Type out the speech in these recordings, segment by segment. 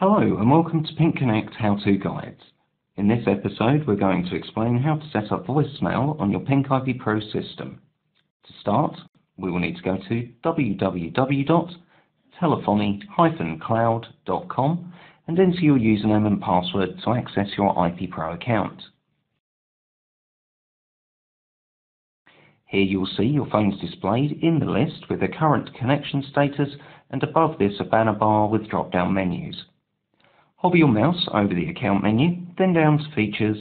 Hello and welcome to Pink Connect How-To Guides. In this episode we're going to explain how to set up voicemail on your Pink IP Pro system. To start, we will need to go to www.telephony-cloud.com and enter your username and password to access your IP Pro account. Here you'll see your phones displayed in the list with the current connection status and above this a banner bar with drop-down menus. Hover your mouse over the account menu, then down to features,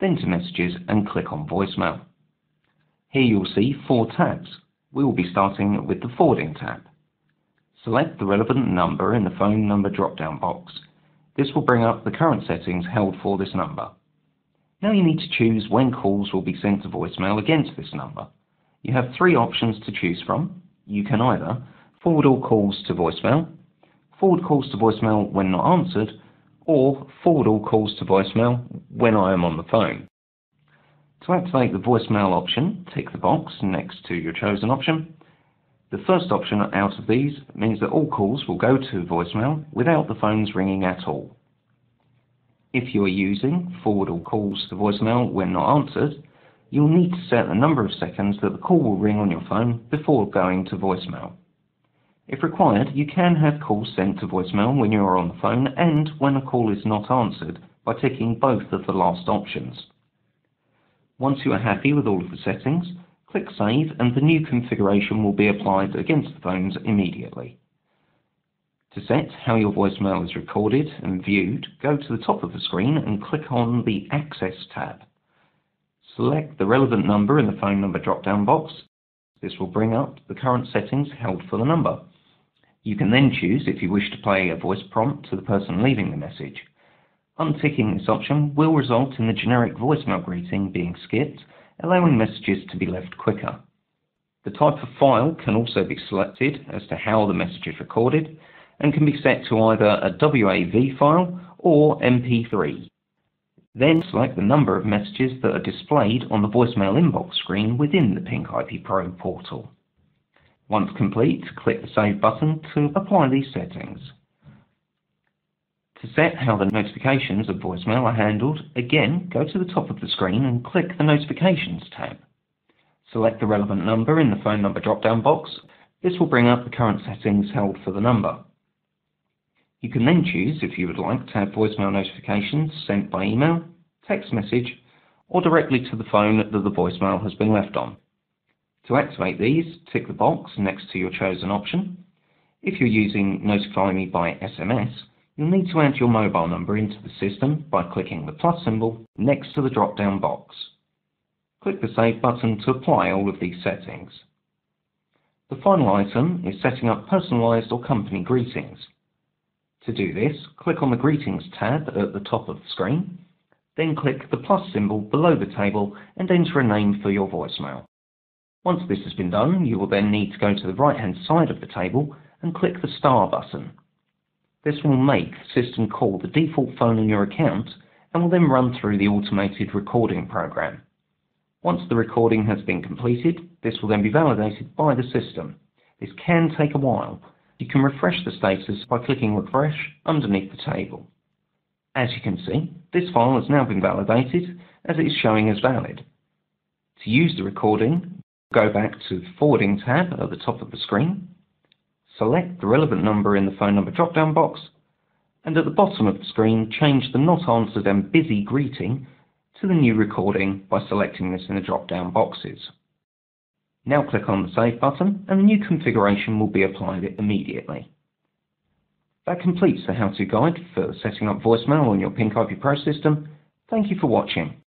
then to messages and click on voicemail. Here you'll see four tabs. We will be starting with the forwarding tab. Select the relevant number in the phone number drop-down box. This will bring up the current settings held for this number. Now you need to choose when calls will be sent to voicemail against this number. You have three options to choose from. You can either forward all calls to voicemail, forward calls to voicemail when not answered, or forward all calls to voicemail when I am on the phone. To activate the voicemail option, tick the box next to your chosen option. The first option out of these means that all calls will go to voicemail without the phones ringing at all. If you are using forward all calls to voicemail when not answered, you'll need to set the number of seconds that the call will ring on your phone before going to voicemail. If required, you can have calls sent to voicemail when you are on the phone and when a call is not answered by ticking both of the last options. Once you are happy with all of the settings, click Save and the new configuration will be applied against the phones immediately. To set how your voicemail is recorded and viewed, go to the top of the screen and click on the Access tab. Select the relevant number in the phone number drop-down box. This will bring up the current settings held for the number. You can then choose if you wish to play a voice prompt to the person leaving the message. Unticking this option will result in the generic voicemail greeting being skipped, allowing messages to be left quicker. The type of file can also be selected as to how the message is recorded and can be set to either a WAV file or MP3. Then select the number of messages that are displayed on the voicemail inbox screen within the Pink IP Pro portal. Once complete, click the Save button to apply these settings. To set how the notifications of voicemail are handled, again, go to the top of the screen and click the Notifications tab. Select the relevant number in the phone number drop-down box. This will bring up the current settings held for the number. You can then choose if you would like to have voicemail notifications sent by email, text message, or directly to the phone that the voicemail has been left on. To activate these, tick the box next to your chosen option. If you're using Notify Me by SMS, you'll need to add your mobile number into the system by clicking the plus symbol next to the drop-down box. Click the Save button to apply all of these settings. The final item is setting up personalized or company greetings. To do this, click on the Greetings tab at the top of the screen, then click the plus symbol below the table and enter a name for your voicemail. Once this has been done, you will then need to go to the right-hand side of the table and click the star button. This will make the system call the default phone in your account and will then run through the automated recording program. Once the recording has been completed, this will then be validated by the system. This can take a while, you can refresh the status by clicking Refresh underneath the table. As you can see, this file has now been validated as it is showing as valid. To use the recording, go back to the Forwarding tab at the top of the screen, select the relevant number in the phone number drop-down box, and at the bottom of the screen change the Not Answered and Busy greeting to the new recording by selecting this in the drop-down boxes. Now click on the Save button and the new configuration will be applied immediately. That completes the how-to guide for setting up voicemail on your Pink IP Pro system. Thank you for watching.